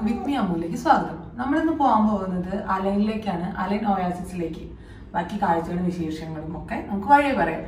എല്ലാവർക്കും വിത്ത് മി അമ്മൂലേക്ക് സ്വാഗതം. നമ്മളിന്ന് പോകാൻ പോകുന്നത് അലൈനിലേക്കാണ് അലൈൻ ഓയാസിസിലേക്ക്. ബാക്കി കാഴ്ചകളും വിശേഷങ്ങളും ഒക്കെ നമുക്ക് വഴിയെ പറയാം.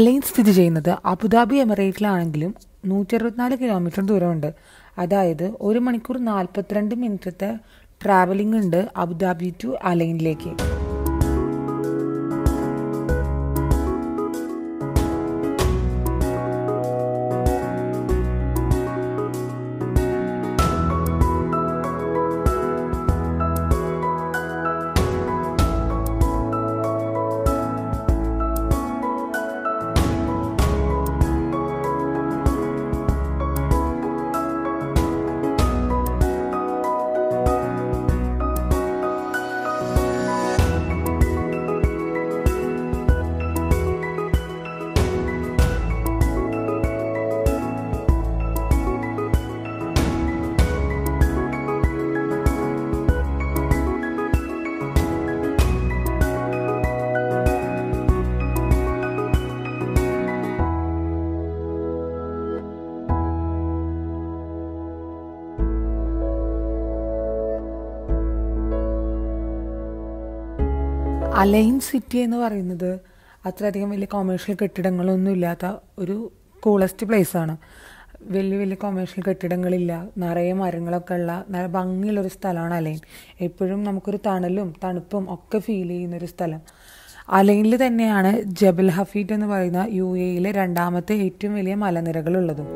അലൈൻ സ്ഥിതി ചെയ്യുന്നത് അബുദാബി എമിറേറ്റിലാണെങ്കിലും നൂറ്റി അറുപത്തിനാല് കിലോമീറ്റർ ദൂരമുണ്ട്. അതായത് ഒരു മണിക്കൂർ നാൽപ്പത്തിരണ്ട് മിനിറ്റത്തെ ട്രാവലിംഗ് ഉണ്ട് അബുദാബി ടു അലൈനിലേക്ക്. അലൈൻ സിറ്റി എന്ന് പറയുന്നത് അത്രയധികം വലിയ കൊമേഴ്ഷ്യൽ കെട്ടിടങ്ങളൊന്നും ഇല്ലാത്ത ഒരു കൂളസ്റ്റ് പ്ലേസ് ആണ്. വലിയ വലിയ കൊമേഴ്ഷ്യൽ കെട്ടിടങ്ങളില്ല. നിറയെ മരങ്ങളൊക്കെ ഉള്ള നല്ല ഭംഗിയുള്ളൊരു സ്ഥലമാണ് അലൈൻ. എപ്പോഴും നമുക്കൊരു തണലും തണുപ്പും ഒക്കെ ഫീൽ ചെയ്യുന്നൊരു സ്ഥലം. അലൈനിൽ തന്നെയാണ് ജബൽ ഹഫീറ്റ് എന്ന് പറയുന്ന യു എയിലെ രണ്ടാമത്തെ ഏറ്റവും വലിയ മലനിരകളുള്ളതും.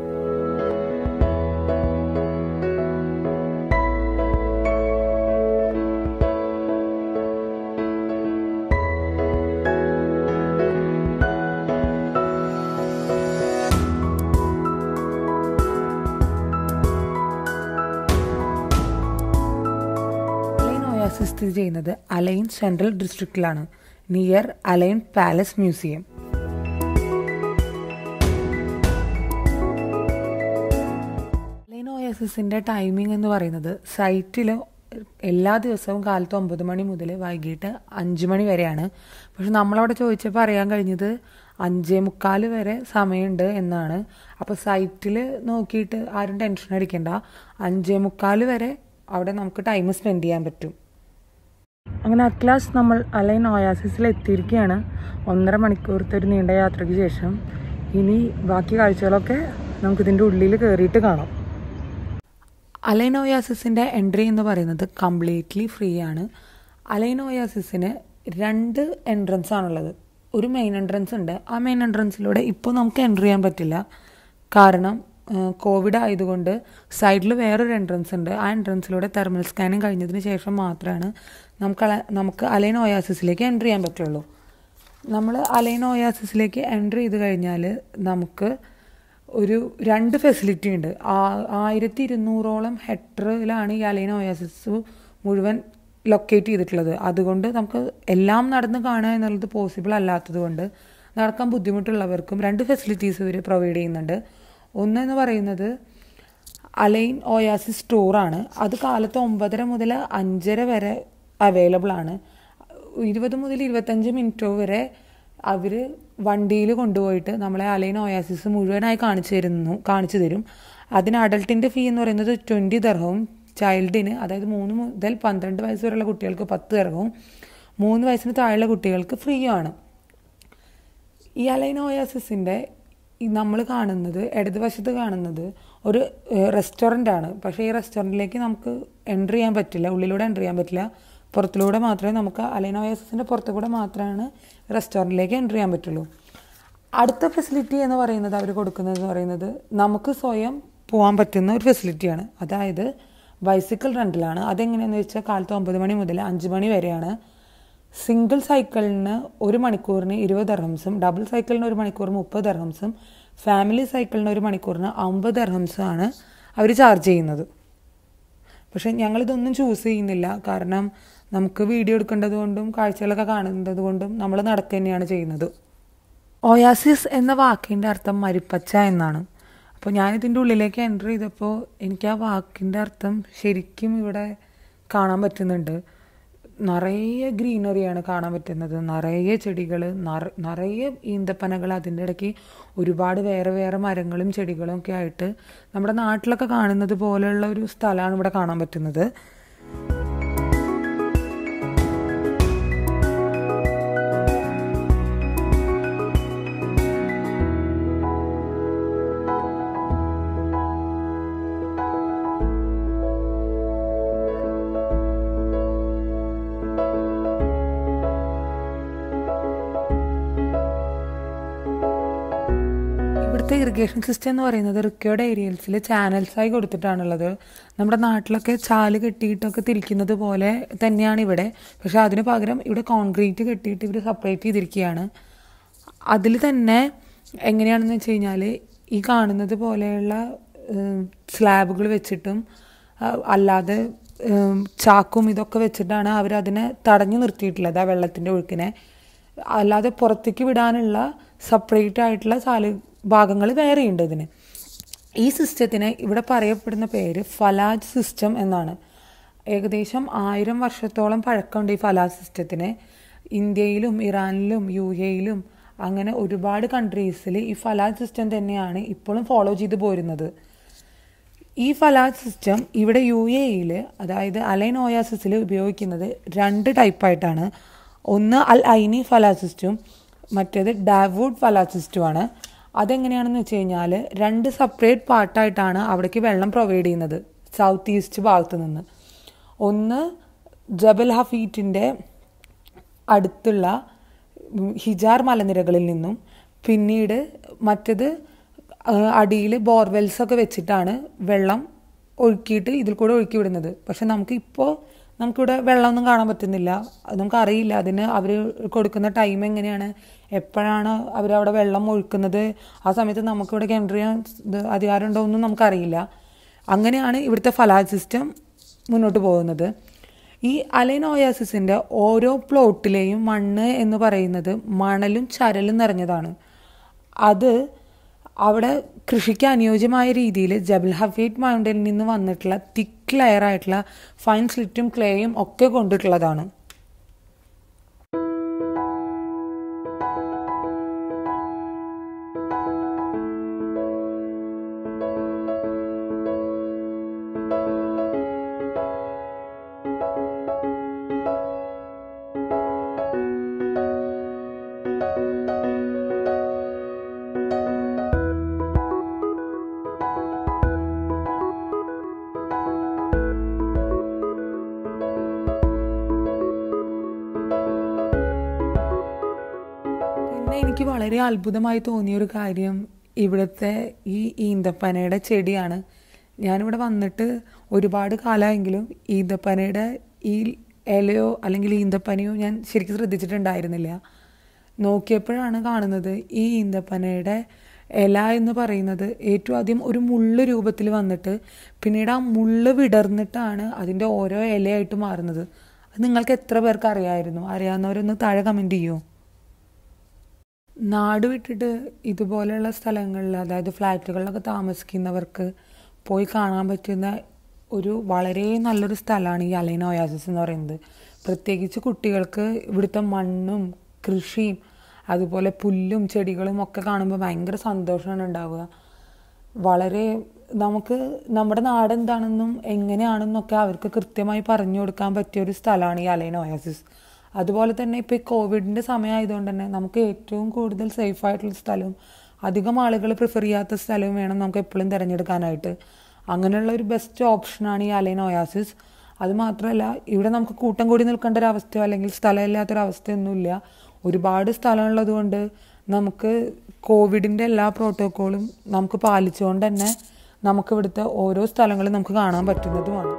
സ്ഥിതി ചെയ്യുന്നത് Al Ain central ഡിസ്ട്രിക്റ്റിലാണ് near Al Ain palace museum Al Ain ഒയാസിസിന്റെ timing എന്ന് പറയുന്നത് സൈറ്റിൽ എല്ലാ ദിവസവും കാലത്ത് ഒമ്പത് മണി മുതൽ വൈകിട്ട് അഞ്ച് മണി വരെയാണ്. പക്ഷെ നമ്മളവിടെ ചോദിച്ചപ്പോൾ അറിയാൻ കഴിഞ്ഞത് അഞ്ചേ മുക്കാൽ വരെ സമയമുണ്ട് എന്നാണ്. അപ്പോൾ സൈറ്റിൽ നോക്കിയിട്ട് ആരും ടെൻഷൻ അടിക്കണ്ട. അഞ്ചേ മുക്കാൽ വരെ അവിടെ നമുക്ക് ടൈം സ്പെൻഡ് ചെയ്യാൻ പറ്റും. അങ്ങനെ അറ്റ്ലാസ് നമ്മൾ അലൈൻ ഓയാസിസിൽ എത്തിയിരിക്കുകയാണ്. ഒന്നര മണിക്കൂറത്തെ ഒരു നീണ്ട യാത്രയ്ക്ക് ശേഷം. ഇനി ബാക്കി കാഴ്ചകളൊക്കെ നമുക്കിതിന്റെ ഉള്ളിൽ കയറിയിട്ട് കാണാം. അലൈനോയാസിസിന്റെ എൻട്രി എന്ന് പറയുന്നത് കംപ്ലീറ്റ്ലി ഫ്രീ ആണ്. അലൈനോയാസിസിന് രണ്ട് എൻട്രൻസ് ആണുള്ളത്. ഒരു മെയിൻ എൻട്രൻസ് ഉണ്ട്. ആ മെയിൻ എൻട്രൻസിലൂടെ ഇപ്പോൾ നമുക്ക് എൻട്രി ചെയ്യാൻ പറ്റില്ല. കാരണം കോവിഡ് ആയതുകൊണ്ട് സൈഡിൽ വേറൊരു എൻട്രൻസ് ഉണ്ട്. ആ എൻട്രൻസിലൂടെ തെർമൽ സ്കാനിങ് കഴിഞ്ഞതിന് ശേഷം മാത്രമാണ് നമുക്ക് നമുക്ക് അലൈൻ ഓയാസിസിലേക്ക് എൻട്രി ചെയ്യാൻ പറ്റുള്ളൂ. നമ്മൾ അലൈൻ എൻട്രി ചെയ്ത് കഴിഞ്ഞാൽ നമുക്ക് ഒരു രണ്ട് ഫെസിലിറ്റി ഉണ്ട്. ആ- ആയിരത്തി ഇരുന്നൂറോളം ഹെക്ടറിലാണ് ഈ അലൈൻ മുഴുവൻ ലൊക്കേറ്റ് ചെയ്തിട്ടുള്ളത്. അതുകൊണ്ട് നമുക്ക് എല്ലാം നടന്ന് കാണുക എന്നുള്ളത് പോസിബിൾ അല്ലാത്തത് കൊണ്ട് നടക്കാൻ ബുദ്ധിമുട്ടുള്ളവർക്കും രണ്ട് ഫെസിലിറ്റീസ് ഇവർ പ്രൊവൈഡ് ചെയ്യുന്നുണ്ട്. ഒന്നെന്ന് പറയുന്നത് അലൈൻ ഓയാസിസ് സ്റ്റോറാണ് അത് കാലത്ത് ഒമ്പതര മുതൽ അഞ്ചര വരെ അവൈലബിൾ ആണ്. ഇരുപത് മുതൽ ഇരുപത്തഞ്ച് മിനിറ്റ് വരെ അവർ വണ്ടിയിൽ കൊണ്ടുപോയിട്ട് നമ്മളെ അലൈൻ ഓയാസിസ് മുഴുവനായി കാണിച്ചു തരുന്നു കാണിച്ചു തരും. അതിന് അഡൾട്ടിന്റെ ഫീ എന്ന് പറയുന്നത് ട്വന്റി ദർഹവും ചൈൽഡിന് അതായത് മൂന്ന് മുതൽ പന്ത്രണ്ട് വയസ്സ് വരെയുള്ള കുട്ടികൾക്ക് പത്ത് ദർഹവും മൂന്ന് വയസ്സിന് താഴെയുള്ള കുട്ടികൾക്ക് ഫ്രീ ആണ്. ഈ അലൈനോയാസിസിന്റെ നമ്മൾ കാണുന്നത് ഇടതുവശത്ത് കാണുന്നത് ഒരു റെസ്റ്റോറന്റ് ആണ്. പക്ഷേ ഈ റെസ്റ്റോറന്റിലേക്ക് നമുക്ക് എന്റർ ചെയ്യാൻ പറ്റില്ല ഉള്ളിലൂടെ എന്റർ ചെയ്യാൻ പറ്റില്ല. പുറത്തിലൂടെ മാത്രമേ നമുക്ക് അലൈനോയാസിന്റെ പുറത്തു കൂടെ മാത്രമാണ് റെസ്റ്റോറന്റിലേക്ക് എന്റർ ചെയ്യാൻ പറ്റുള്ളൂ. അടുത്ത ഫെസിലിറ്റി എന്ന് പറയുന്നത് അവർ കൊടുക്കുന്നത് എന്ന് പറയുന്നത് നമുക്ക് സ്വയം പോകാൻ പറ്റുന്ന ഒരു ഫെസിലിറ്റിയാണ് അതായത് ബൈസിക്കിൾ റെന്റിലാണ് അതെങ്ങനെയാണെന്ന് വെച്ചാൽ കാലത്ത് ഒമ്പത് മണി മുതൽ അഞ്ച് മണി വരെയാണ് സിംഗിൾ സൈക്കിളിന് ഒരു മണിക്കൂറിന് ഇരുപത് ദർഹംസും ഡബിൾ സൈക്കിളിന് ഒരു മണിക്കൂറിന് മുപ്പത് ദർഹംസും ഫാമിലി സൈക്കിളിന് ഒരു മണിക്കൂറിന് അമ്പത് ദർഹംസും ആണ് അവർ ചാർജ് ചെയ്യുന്നത്. പക്ഷെ ഞങ്ങളിതൊന്നും ചൂസ് ചെയ്യുന്നില്ല. കാരണം നമുക്ക് വീഡിയോ എടുക്കേണ്ടത് കൊണ്ടും കാഴ്ചകളൊക്കെ കാണുന്നത് കൊണ്ടും നമ്മൾ നടക്കുക തന്നെയാണ് ചെയ്യുന്നത്. ഒയാസിസ് എന്ന വാക്കിന്റെ അർത്ഥം മരിപ്പച്ച എന്നാണ്. അപ്പോൾ ഞാനിതിന്റെ ഉള്ളിലേക്ക് എന്റർ ചെയ്തപ്പോൾ എനിക്ക് ആ വാക്കിന്റെ അർത്ഥം ശരിക്കും ഇവിടെ കാണാൻ പറ്റുന്നുണ്ട്. നിറയെ ഗ്രീനറിയാണ് കാണാൻ പറ്റുന്നത്. നിറയെ ചെടികൾ നിറയെ ഈന്തപ്പനകൾ അതിന്റെ ഇടയ്ക്ക് ഒരുപാട് വേറെ വേറെ മരങ്ങളും ചെടികളും ഒക്കെ ആയിട്ട് നമ്മുടെ നാട്ടിലൊക്കെ കാണുന്നത് പോലെയുള്ള ഒരു സ്ഥലമാണ് ഇവിടെ കാണാൻ പറ്റുന്നത്. ഇവിടുത്തെ ഇറിഗേഷൻ സിസ്റ്റം എന്ന് പറയുന്നത് റിക്വേർഡ് ഏരിയൽസിൽ ചാനൽസായി കൊടുത്തിട്ടാണുള്ളത്. നമ്മുടെ നാട്ടിലൊക്കെ ചാൽ കെട്ടിയിട്ടൊക്കെ തിരിക്കുന്നത് പോലെ തന്നെയാണ് ഇവിടെ. പക്ഷെ അതിന് പകരം ഇവിടെ കോൺക്രീറ്റ് കെട്ടിയിട്ട് ഇവർ സെപ്പറേറ്റ് ചെയ്തിരിക്കുകയാണ്. അതിൽ തന്നെ എങ്ങനെയാണെന്ന് വെച്ച് കഴിഞ്ഞാൽ ഈ കാണുന്നത് പോലെയുള്ള സ്ലാബുകൾ വെച്ചിട്ടും അല്ലാതെ ചാക്കും ഇതൊക്കെ വെച്ചിട്ടാണ് അവരതിനെ തടഞ്ഞു നിർത്തിയിട്ടുള്ളത് ആ വെള്ളത്തിന്റെ ഒഴുക്കിനെ. അല്ലാതെ പുറത്തേക്ക് വിടാനുള്ള സെപ്പറേറ്റ് ആയിട്ടുള്ള സാല ഭാഗങ്ങൾ വേറെയുണ്ട് ഇതിന്. ഈ സിസ്റ്റത്തിന് ഇവിടെ പറയപ്പെടുന്ന പേര് ഫലാജ് സിസ്റ്റം എന്നാണ്. ഏകദേശം ആയിരം വർഷത്തോളം പഴക്കമുണ്ട് ഈ ഫലാജ് സിസ്റ്റത്തിന്. ഇന്ത്യയിലും ഇറാനിലും യു എയിലും അങ്ങനെ ഒരുപാട് കൺട്രീസിൽ ഈ ഫലാജ് സിസ്റ്റം തന്നെയാണ് ഇപ്പോഴും ഫോളോ ചെയ്ത് പോരുന്നത്. ഈ ഫലാജ് സിസ്റ്റം ഇവിടെ യു എയിൽ അതായത് അലൈൻ ഓയാസിസിൽ ഉപയോഗിക്കുന്നത് രണ്ട് ടൈപ്പായിട്ടാണ്. ഒന്ന് അൽ ഐനി ഫലാസിസ്റ്റും മറ്റേത് ഡാവൂഡ് ഫലാസിസ്റ്റുമാണ് അതെങ്ങനെയാണെന്ന് വെച്ച് കഴിഞ്ഞാൽ രണ്ട് സെപ്പറേറ്റ് പാർട്ടായിട്ടാണ് അവിടേക്ക് വെള്ളം പ്രൊവൈഡ് ചെയ്യുന്നത് സൗത്ത് ഈസ്റ്റ് ഭാഗത്ത് നിന്ന്. ഒന്ന് ജബൽ ഹഫീറ്റിന്റെ അടുത്തുള്ള ഹിജാർ മലനിരകളിൽ നിന്നും പിന്നീട് മറ്റത് അടിയിൽ ബോർവെൽസൊക്കെ വെച്ചിട്ടാണ് വെള്ളം ഒഴുക്കിയിട്ട് ഇതിൽ കൂടെ ഒഴുക്കി വിടുന്നത്. പക്ഷെ നമുക്ക് ഇപ്പോൾ നമുക്കിവിടെ വെള്ളമൊന്നും കാണാൻ പറ്റുന്നില്ല. നമുക്കറിയില്ല. അതിന് അവർ കൊടുക്കുന്ന ടൈം എങ്ങനെയാണ്? എപ്പോഴാണ് അവരവിടെ വെള്ളം ഒഴുക്കുന്നത്? ആ സമയത്ത് നമുക്കിവിടെ കിണർ ചെയ്യാൻ അധികാരം ഉണ്ടോ ഒന്നും നമുക്കറിയില്ല. അങ്ങനെയാണ് ഇവിടുത്തെ ഫലാജ് സിസ്റ്റം മുന്നോട്ട് പോകുന്നത്. ഈ അലൈനോയാസിസിന്റെ ഓരോ പ്ലോട്ടിലെയും മണ്ണ് എന്ന് പറയുന്നത് മണലും ചരലും നിറഞ്ഞതാണ്. അത് അവിടെ കൃഷിക്ക് അനുയോജ്യമായ രീതിയിൽ ജബൽ ഹഫീറ്റ് മൗണ്ടനിൽ നിന്ന് വന്നിട്ടുള്ള തിക്ക് ലെയർ ആയിട്ടുള്ള ഫൈൻ സ്ലിറ്റും ക്ലേയും ഒക്കെ കൊണ്ടിട്ടുള്ളതാണ്. അത്ഭുതമായി തോന്നിയൊരു കാര്യം ഇവിടുത്തെ ഈ ഈന്തപ്പനയുടെ ചെടിയാണ്. ഞാനിവിടെ വന്നിട്ട് ഒരുപാട് കാലമെങ്കിലും ഈന്തപ്പനയുടെ ഈ ഇലയോ അല്ലെങ്കിൽ ഈന്തപ്പനയോ ഞാൻ ശരിക്കും ശ്രദ്ധിച്ചിട്ടുണ്ടായിരുന്നില്ല. നോക്കിയപ്പോഴാണ് കാണുന്നത് ഈ ഈന്തപ്പനയുടെ ഇല എന്ന് പറയുന്നത് ഏറ്റവും ആദ്യം ഒരു മുള്ള് രൂപത്തിൽ വന്നിട്ട് പിന്നീട് ആ മുള്ള് വിടർന്നിട്ടാണ് അതിന്റെ ഓരോ ഇലയായിട്ട് മാറുന്നത്. അത് നിങ്ങൾക്ക് എത്ര പേർക്ക് അറിയാമായിരുന്നു? അറിയാവുന്നവരൊന്ന് താഴെ കമന്റ് ചെയ്യുമോ നാട് വിട്ടിട്ട് ഇതുപോലെയുള്ള സ്ഥലങ്ങളിൽ അതായത് ഫ്ലാറ്റുകളിലൊക്കെ താമസിക്കുന്നവർക്ക് പോയി കാണാൻ പറ്റുന്ന ഒരു വളരെ നല്ലൊരു സ്ഥലമാണ് ഈ അലൈൻ ഒയാസിസ് എന്ന് പറയുന്നത്. പ്രത്യേകിച്ച് കുട്ടികൾക്ക് ഇവിടുത്തെ മണ്ണും കൃഷിയും അതുപോലെ പുല്ലും ചെടികളും ഒക്കെ കാണുമ്പോൾ ഭയങ്കര സന്തോഷമാണ് ഉണ്ടാവുക. വളരെ നമുക്ക് നമ്മുടെ നാട് എന്താണെന്നും എങ്ങനെയാണെന്നൊക്കെ അവർക്ക് കൃത്യമായി പറഞ്ഞു കൊടുക്കാൻ പറ്റിയ ഒരു സ്ഥലമാണ് ഈ അലൈൻ ഒയാസിസ് അതുപോലെ തന്നെ ഇപ്പോൾ ഈ കോവിഡിന്റെ സമയമായതുകൊണ്ട് തന്നെ നമുക്ക് ഏറ്റവും കൂടുതൽ സേഫ് ആയിട്ടുള്ള സ്ഥലവും അധികം ആളുകൾ പ്രിഫർ ചെയ്യാത്ത സ്ഥലവും വേണം നമുക്ക് എപ്പോഴും തിരഞ്ഞെടുക്കാനായിട്ട്. അങ്ങനെയുള്ള ഒരു ബെസ്റ്റ് ഓപ്ഷനാണ് ഈ അലൈൻ ഒയാസിസ് അത് മാത്രമല്ല ഇവിടെ നമുക്ക് കൂട്ടം കൂടി നിൽക്കേണ്ട ഒരു അവസ്ഥയോ അല്ലെങ്കിൽ സ്ഥലമില്ലാത്തൊരവസ്ഥയൊന്നുമില്ല ഒരുപാട് സ്ഥലമുള്ളത് കൊണ്ട് നമുക്ക് കോവിഡിന്റെ എല്ലാ പ്രോട്ടോക്കോളും നമുക്ക് പാലിച്ചുകൊണ്ട് തന്നെ നമുക്ക് ഇവിടുത്തെ ഓരോ സ്ഥലങ്ങളും നമുക്ക് കാണാൻ പറ്റുന്നതുമാണ്.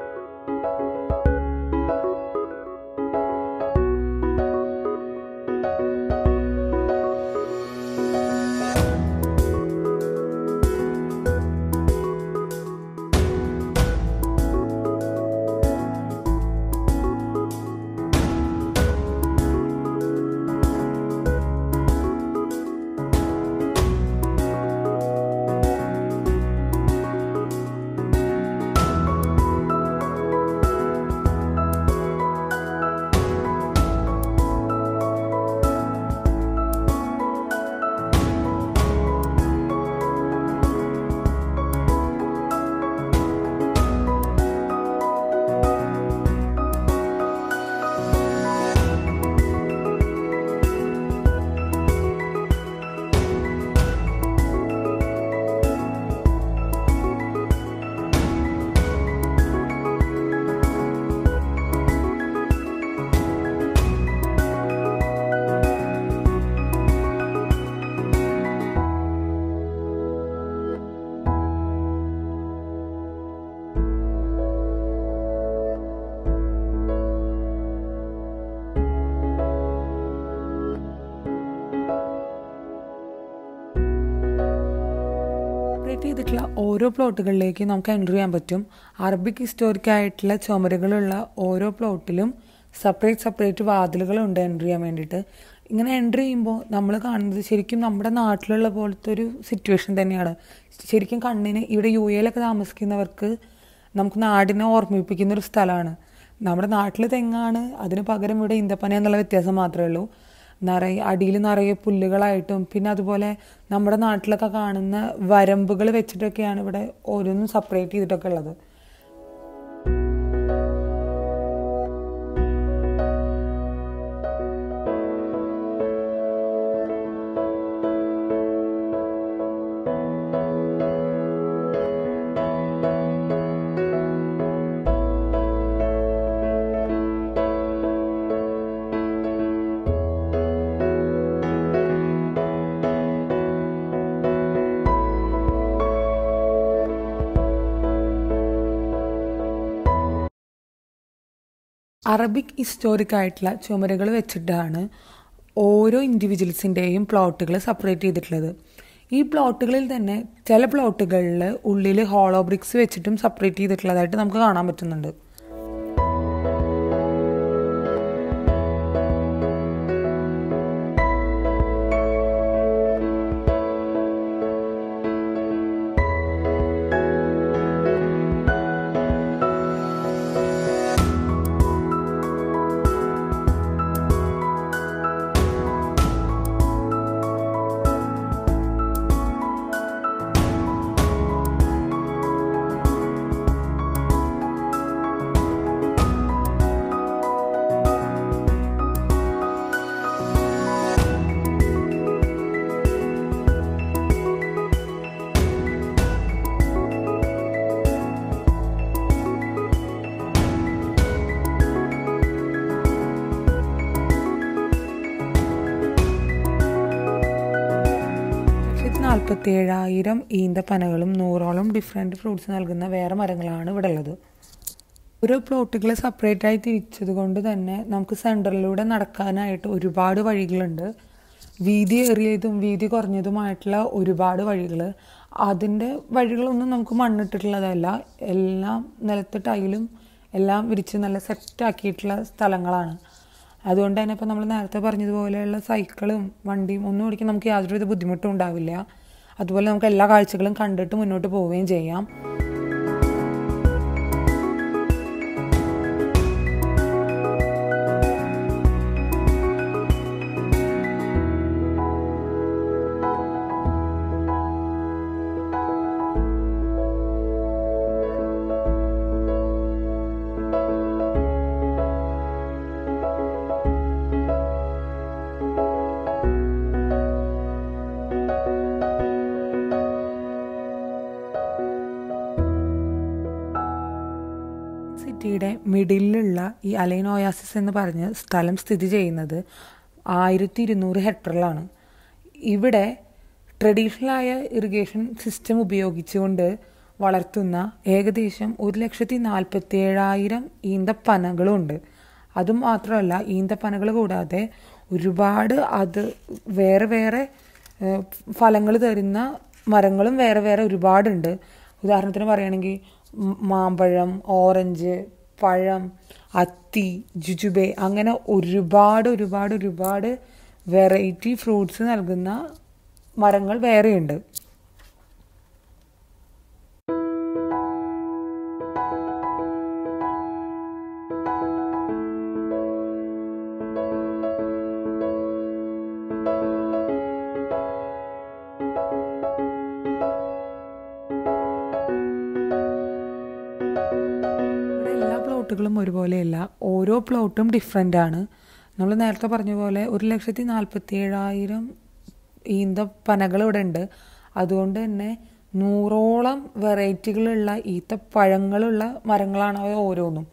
ചെയ്തിട്ടുള്ള ഓരോ പ്ലോട്ടുകളിലേക്ക് നമുക്ക് എൻട്രി ചെയ്യാൻ പറ്റും. അറബിക് ഹിസ്റ്റോറിക് ആയിട്ടുള്ള ചുമരുകളുള്ള ഓരോ പ്ലോട്ടിലും സെപ്പറേറ്റ് സെപ്പറേറ്റ് വാതിലുകളുണ്ട് എന്റർ ചെയ്യാൻ വേണ്ടിയിട്ട്. ഇങ്ങനെ എന്റർ ചെയ്യുമ്പോൾ നമ്മൾ കാണുന്നത് ശരിക്കും നമ്മുടെ നാട്ടിലുള്ള പോലത്തെ ഒരു സിറ്റുവേഷൻ തന്നെയാണ്. ശരിക്കും കണ്ണിന് ഇവിടെ യു എയിലൊക്കെ താമസിക്കുന്നവർക്ക് നമുക്ക് നാടിനെ ഓർമ്മിപ്പിക്കുന്ന ഒരു സ്ഥലമാണ്. നമ്മുടെ നാട്ടിൽ തെങ്ങാണ് അതിന് പകരം ഇവിടെ ഇന്തപ്പന എന്നുള്ള വ്യത്യാസം മാത്രമേ ഉള്ളൂ. നിറയെ അടിയിൽ നിറയെ പുല്ലുകളായിട്ടും പിന്നെ അതുപോലെ നമ്മുടെ നാട്ടിലൊക്കെ കാണുന്ന വരമ്പുകൾ വെച്ചിട്ടൊക്കെയാണ് ഇവിടെ ഓരോന്നും സെപ്പറേറ്റ് ചെയ്തിട്ടൊക്കെ ഉള്ളത്. അറബിക് ഹിസ്റ്റോറിക് ആയിട്ടുള്ള ചുമരുകൾ വെച്ചിട്ടാണ് ഓരോ ഇൻഡിവിജ്വൽസിന്റെയും പ്ലോട്ടുകൾ സെപ്പറേറ്റ് ചെയ്തിട്ടുള്ളത്. ഈ പ്ലോട്ടുകളിൽ തന്നെ ചില പ്ലോട്ടുകളിൽ ഉള്ളിൽ ഹോളോ ബ്രിക്സ് വെച്ചിട്ടും സെപ്പറേറ്റ് ചെയ്തിട്ടുള്ളതായിട്ട് നമുക്ക് കാണാൻ പറ്റുന്നുണ്ട്. ഏഴായിരം ഈന്തപ്പനകളും നൂറോളം ഡിഫറെന്റ് ഫ്രൂട്ട്സ് നൽകുന്ന വേറെ മരങ്ങളാണ് ഇവിടെ ഉള്ളത് ഓരോ പ്ലോട്ടുകളെ സെപ്പറേറ്റ് ആയി തിരിച്ചത് കൊണ്ട് തന്നെ നമുക്ക് സെന്ററിലൂടെ നടക്കാനായിട്ട് ഒരുപാട് വഴികളുണ്ട്. വീതി ഏറിയതും വീതി കുറഞ്ഞതുമായിട്ടുള്ള ഒരുപാട് വഴികൾ അതിന്റെ വഴികളൊന്നും നമുക്ക് മണ്ണിട്ടിട്ടുള്ളതല്ല. എല്ലാം നിലത്ത് ടൈലും എല്ലാം വിരിച്ച് നല്ല സെറ്റാക്കിയിട്ടുള്ള സ്ഥലങ്ങളാണ്. അതുകൊണ്ട് തന്നെ ഇപ്പോൾ നമ്മൾ നേരത്തെ പറഞ്ഞതുപോലെയുള്ള സൈക്കിളും വണ്ടിയും ഒന്നും ഓടിക്കാൻ നമുക്ക് യാതൊരുവിധ ബുദ്ധിമുട്ടും ഉണ്ടാവില്ല. അതുപോലെ നമുക്ക് എല്ലാ കാഴ്ചകളും കണ്ടിട്ട് മുന്നോട്ട് പോവുകയും ചെയ്യാം. മിഡിലുള്ള ഈ അലൈനോയാസിസ് എന്ന് പറഞ്ഞ സ്ഥലം സ്ഥിതി ചെയ്യുന്നത് ആയിരത്തി ഇരുന്നൂറ് ഹെക്ടറിലാണ്. ഇവിടെ ട്രഡീഷണലായ ഇറിഗേഷൻ സിസ്റ്റം ഉപയോഗിച്ചുകൊണ്ട് വളർത്തുന്ന ഏകദേശം ഒരു ലക്ഷത്തി നാൽപ്പത്തി ഏഴായിരം ഈന്തപ്പനകളുണ്ട്. അതും മാത്രമല്ല ഈന്തപ്പനകൾ കൂടാതെ ഒരുപാട് അത് വേറെ വേറെ ഫലങ്ങൾ തരുന്ന മരങ്ങളും വേറെ വേറെ ഒരുപാടുണ്ട്. ഉദാഹരണത്തിന് പറയുകയാണെങ്കിൽ മാമ്പഴം ഓറഞ്ച് പഴം അത്തി ജുജുബെ അങ്ങനെ ഒരുപാട് ഒരുപാട് ഒരുപാട് വെറൈറ്റി ഫ്രൂട്ട്സ് നൽകുന്ന മരങ്ങൾ വേറെയുണ്ട്. പ്ലോട്ടും ഡിഫറെന്റ് ആണ്. നമ്മൾ നേരത്തെ പറഞ്ഞ പോലെ ഒരു ലക്ഷത്തി നാൽപ്പത്തി ഏഴായിരം ഈന്തപ്പനകൾ ഇവിടെ ഉണ്ട്. അതുകൊണ്ട് തന്നെ നൂറോളം വെറൈറ്റികളുള്ള ഈത്തപ്പഴങ്ങളുള്ള മരങ്ങളാണ് അവ ഓരോന്നും.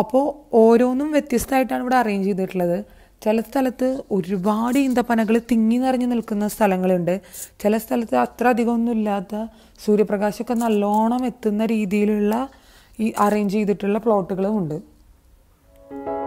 അപ്പോൾ ഓരോന്നും വ്യത്യസ്തമായിട്ടാണ് ഇവിടെ അറേഞ്ച് ചെയ്തിട്ടുള്ളത്. ചില സ്ഥലത്ത് ഒരുപാട് ഈന്തപ്പനകൾ തിങ്ങി നിറഞ്ഞു നിൽക്കുന്ന സ്ഥലങ്ങളുണ്ട്. ചില സ്ഥലത്ത് അത്ര അധികമൊന്നും ഇല്ലാത്ത സൂര്യപ്രകാശമൊക്കെ നല്ലോണം എത്തുന്ന രീതിയിലുള്ള ഈ അറേഞ്ച് ചെയ്തിട്ടുള്ള പ്ലോട്ടുകളും ഉണ്ട്. Thank you.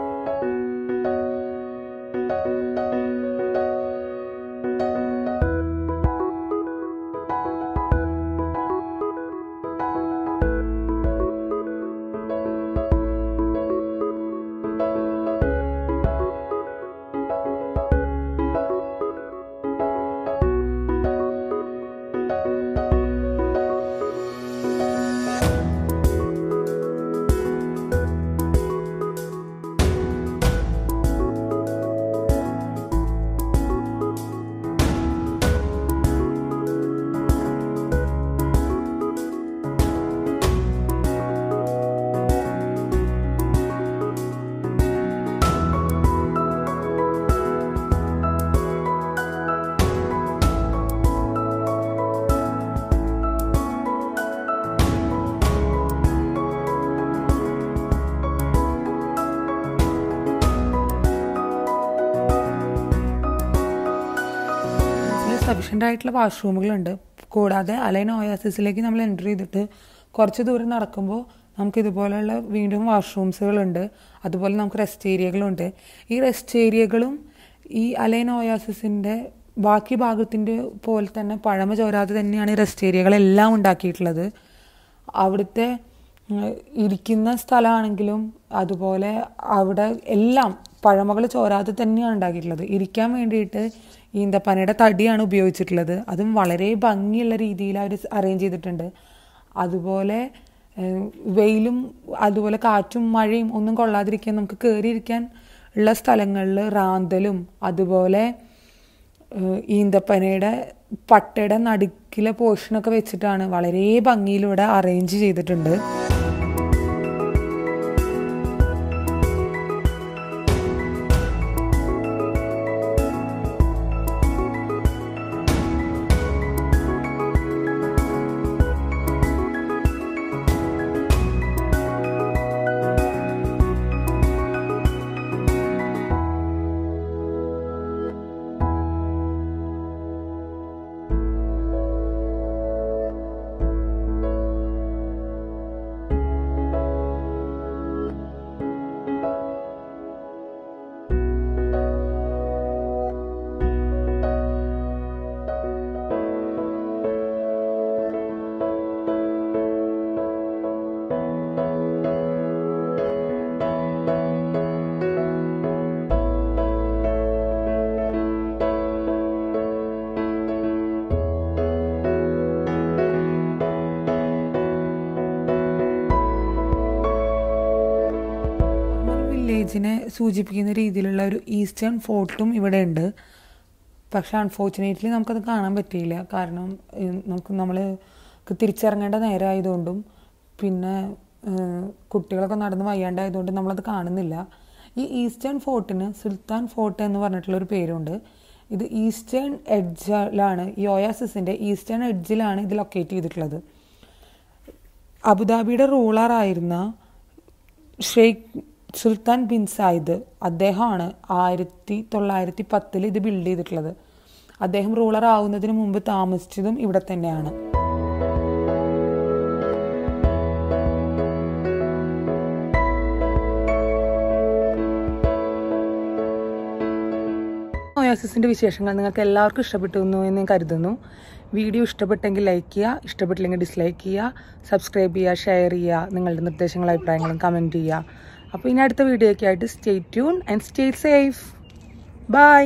സഫീഷ്യന്റ് ആയിട്ടുള്ള വാഷ്റൂമുകളുണ്ട് കൂടാതെ അലൈൻ ഓയാസിസിലേക്ക് നമ്മൾ എന്റർ ചെയ്തിട്ട് കുറച്ച് ദൂരം നടക്കുമ്പോൾ നമുക്ക് ഇതുപോലെയുള്ള വീണ്ടും വാഷ്റൂംസുകളുണ്ട് അതുപോലെ നമുക്ക് റെസ്റ്റ് ഏരിയകളുണ്ട് ഈ റെസ്റ്റ് ഏരിയകളും ഈ അലൈൻ ഓയാസിസിന്റെ ബാക്കി ഭാഗത്തിന്റെ പോലെ തന്നെ പഴമ ചോരാതെ തന്നെയാണ് ഈ റെസ്റ്റ് ഏരിയകളെല്ലാം ഉണ്ടാക്കിയിട്ടുള്ളത്. അവിടുത്തെ ഇരിക്കുന്ന സ്ഥലമാണെങ്കിലും അതുപോലെ അവിടെ എല്ലാം പഴമകൾ ചോരാതെ തന്നെയാണ് ഉണ്ടാക്കിയിട്ടുള്ളത്. ഇരിക്കാൻ വേണ്ടിയിട്ട് ഈന്തപ്പനയുടെ തടിയാണ് ഉപയോഗിച്ചിട്ടുള്ളത്. അതും വളരെ ഭംഗിയുള്ള രീതിയിൽ അവർ അറേഞ്ച് ചെയ്തിട്ടുണ്ട്. അതുപോലെ വെയിലും അതുപോലെ കാറ്റും മഴയും ഒന്നും കൊള്ളാതിരിക്കാൻ നമുക്ക് കയറിയിരിക്കാൻ ഉള്ള സ്ഥലങ്ങളിൽ റാന്തലും അതുപോലെ ഈന്തപ്പനയുടെ പട്ടയുടെ നടുക്കിലെ പോർഷനൊക്കെ വെച്ചിട്ടാണ്. വളരെ ഭംഗിയിലൂടെ അറേഞ്ച് ചെയ്തിട്ടുണ്ട്. വില്ലേജിനെ സൂചിപ്പിക്കുന്ന രീതിയിലുള്ള ഒരു ഈസ്റ്റേൺ ഫോർട്ടും ഇവിടെ ഉണ്ട് പക്ഷെ അൺഫോർച്ചുനേറ്റ്ലി നമുക്കത് കാണാൻ പറ്റിയില്ല. കാരണം നമുക്ക് നമ്മൾ തിരിച്ചിറങ്ങേണ്ട നേരമായതുകൊണ്ടും പിന്നെ കുട്ടികളൊക്കെ നടന്ന് വയ്യാണ്ടായതുകൊണ്ട് നമ്മളത് കാണുന്നില്ല. ഈ ഈസ്റ്റേൺ ഫോർട്ടിന് സുൽത്താൻ ഫോർട്ട് എന്ന് പറഞ്ഞിട്ടുള്ളൊരു പേരുണ്ട്. ഇത് ഈസ്റ്റേൺ എഡ്ജിലാണ് ഈ ഒയാസിസിന്റെ ഈസ്റ്റേൺ എഡ്ജിലാണ് ഇത് ലൊക്കേറ്റ് ചെയ്തിട്ടുള്ളത്. അബുദാബിയുടെ റൂളറായിരുന്ന ഷെയ്ഖ് സുൽത്താൻ ബിൻ സായിദ് അദ്ദേഹമാണ് ആയിരത്തി തൊള്ളായിരത്തി പത്തിൽ ഇത് ബിൽഡ് ചെയ്തിട്ടുള്ളത്. അദ്ദേഹം റൂളർ ആവുന്നതിന് മുമ്പ് താമസിച്ചതും ഇവിടെ തന്നെയാണ്. ഒയാസിസിന്റെ വിശേഷങ്ങൾ നിങ്ങൾക്ക് എല്ലാവർക്കും ഇഷ്ടപ്പെട്ടു എന്ന് ഞാൻ കരുതുന്നു. വീഡിയോ ഇഷ്ടപ്പെട്ടെങ്കിൽ ലൈക്ക് ചെയ്യുക ഇഷ്ടപ്പെട്ടില്ലെങ്കിൽ ഡിസ്ലൈക്ക് ചെയ്യുക സബ്സ്ക്രൈബ് ചെയ്യുക ഷെയർ ചെയ്യുക നിങ്ങളുടെ നിർദ്ദേശങ്ങളും അഭിപ്രായങ്ങളും കമന്റ് ചെയ്യുക. അപ്പോൾ ഇനി അടുത്ത വീഡിയോ ആയിട്ട് stay tune and stay safe bye